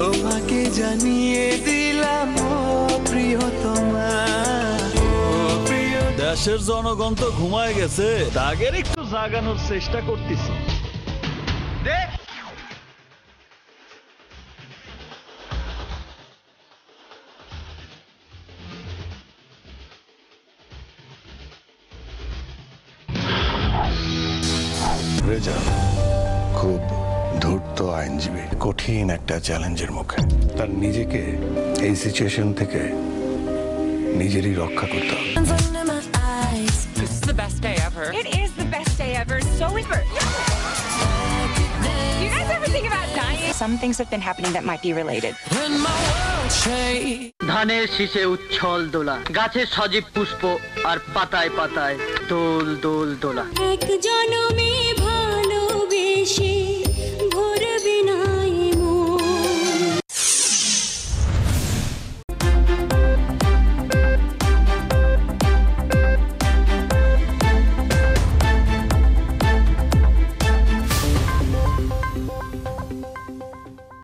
তোমাকে জানিয়ে দিলাম ও প্রিয়তমা। প্রিয় দেশের জনগণ তো ঘুমায় গেছে। তাগের একটু জাগানোর চেষ্টা করতেছি। রেজা খুব ধূর্ত আইনজীবী কঠিন একটা চ্যালেঞ্জের মুখে। তার নিজেকে এই সিচুয়েশন থেকে নিজেরই রক্ষা করতে হবে। ধানের শীষে উচ্ছল দোলা গাছে সজীব পুষ্প আর পাতায় পাতায় দোল দোল দোলা। এক জনমে